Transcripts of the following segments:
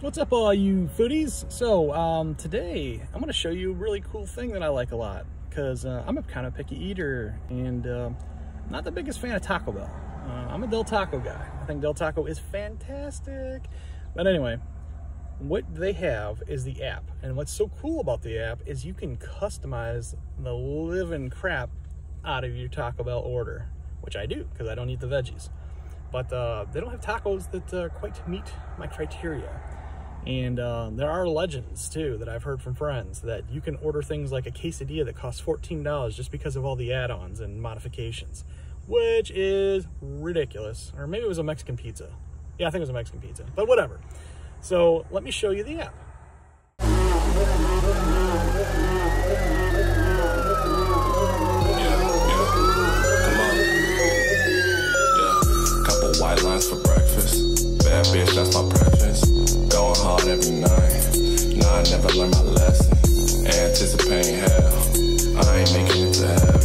What's up all you foodies? So um, today I'm to show you a really cool thing that I like a lot because uh, I'm a kind of picky eater and uh, not the biggest fan of Taco Bell. Uh, I'm a Del Taco guy. I think Del Taco is fantastic. But anyway, what they have is the app. And what's so cool about the app is you can customize the living crap out of your Taco Bell order, which I do because I don't eat the veggies. But uh, they don't have tacos that uh, quite meet my criteria. And uh, there are legends too that I've heard from friends that you can order things like a quesadilla that costs $14 just because of all the add-ons and modifications, which is ridiculous. Or maybe it was a Mexican pizza. Yeah, I think it was a Mexican pizza, but whatever. So let me show you the app. Anticipating hell. I ain't making it to heaven.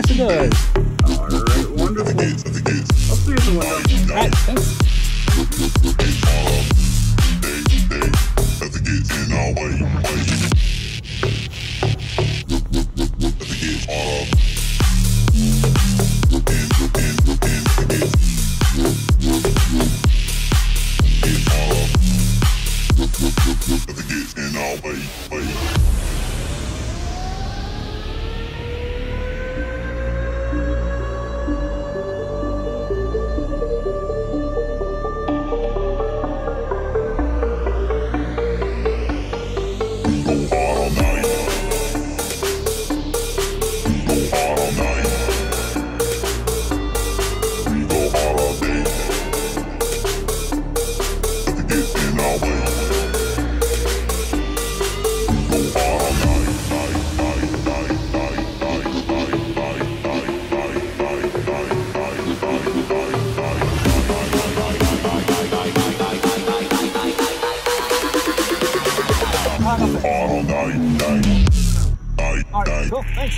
Yes it does. Alright, wonderful. I'll see you at the window. Alright, thanks. Alright, cool, And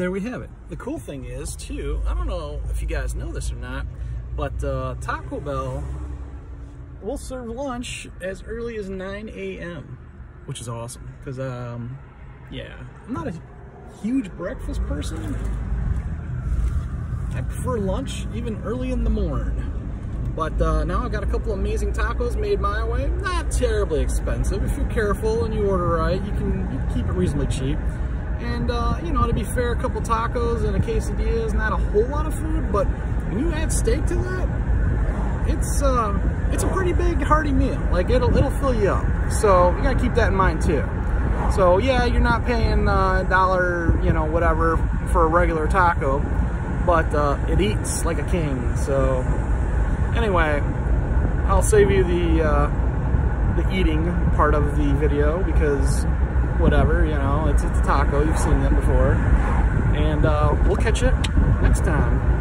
there we have it. The cool thing is, too, I don't know if you guys know this or not, but uh, Taco Bell will serve lunch as early as 9 a.m., which is awesome. Because um, yeah, I'm not a huge breakfast person. I prefer lunch, even early in the morning. But uh, now I've got a couple amazing tacos made my way. Not terribly expensive. If you're careful and you order right, you can, you can keep it reasonably cheap. And, uh, you know, to be fair, a couple tacos and a quesadilla is not a whole lot of food, but when you add steak to that, it's uh, it's a pretty big hearty meal. Like it'll it'll fill you up. So you gotta keep that in mind too. So yeah, you're not paying a uh, dollar, you know, whatever for a regular taco, but uh, it eats like a king. So anyway, I'll save you the uh, the eating part of the video because whatever, you know, it's, it's a taco. You've seen them before. And uh, we'll catch you next time.